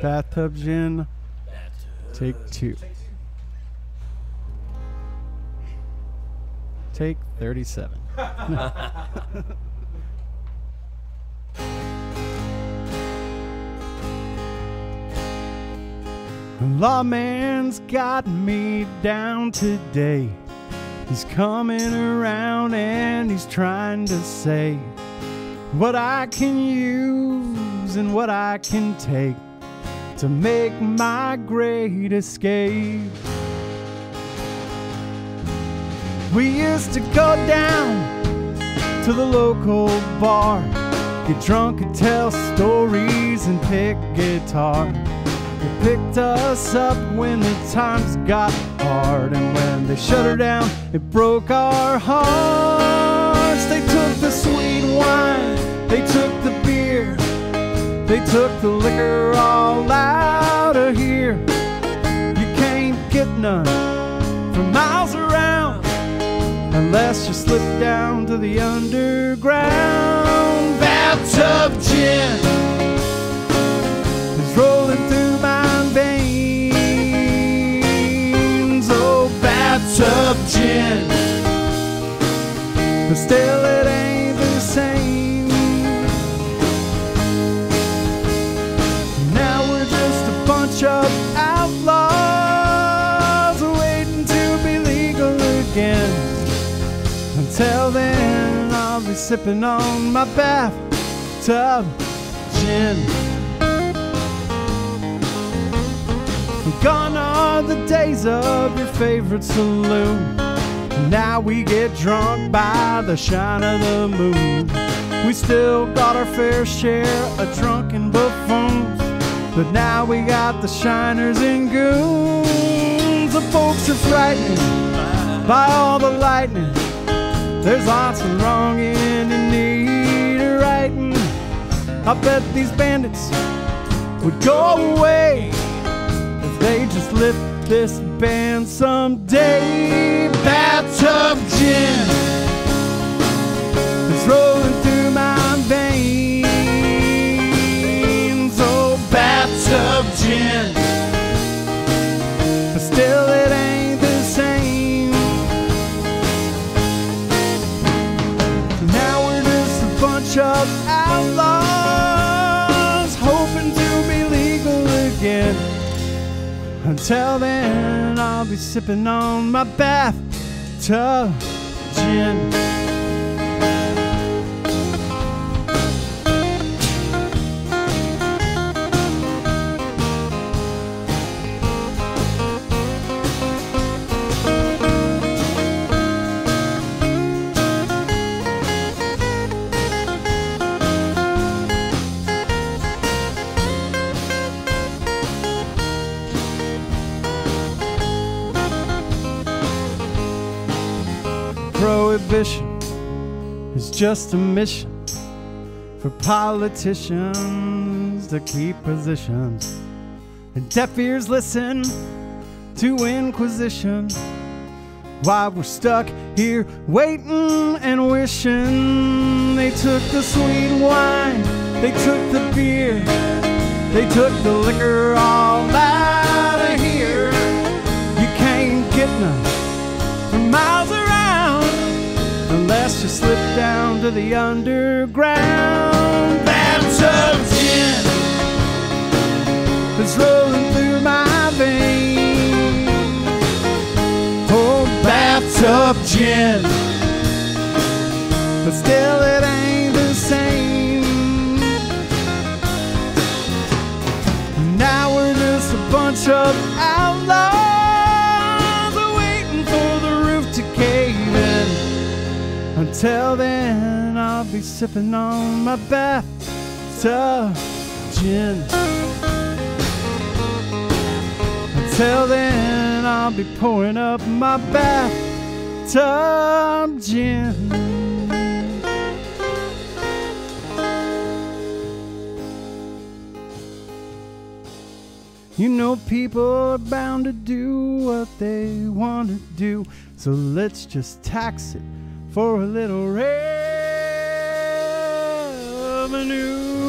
Bathtub gin. Take two. Take 37. Lawman's got me down today. He's coming around and he's trying to say what I can use and what I can take to make my great escape. We used to go down to the local bar, get drunk and tell stories and pick guitar. They picked us up when the times got hard, and when they shut her down, it broke our hearts. They took the sweet wine, they took the beer, they took the liquor all out of here. You can't get none for miles around unless you slip down to the underground. Bathtub gin is rolling through my veins. Oh, bathtub gin, but still it ain't sipping on my bathtub gin. Gone are the days of your favorite saloon. Now we get drunk by the shine of the moon. We still got our fair share of drunken buffoons. But now we got the shiners and goons. The folks are frightened by all the lightning. There's lots of wrong in you need a righting. I bet these bandits would go away if they just lift this band someday. Bathtub gin Until then, I'll be sipping on my bathtub gin. Prohibition is just a mission for politicians to keep positions. And deaf ears listen to inquisition while we're stuck here waiting and wishing. They took the sweet wine, they took the beer, they took the liquor all out of here. You can't get none miles around you slip down to the underground. Bathtub gin is rolling through my veins. Oh, bathtub gin, but still it ain't the same. Now we're just a bunch of outlaws Until then, I'll be sipping on my bathtub gin. Until then, I'll be pouring up my bathtub gin. You know people are bound to do what they want to do, so let's just tax it for a little revenue.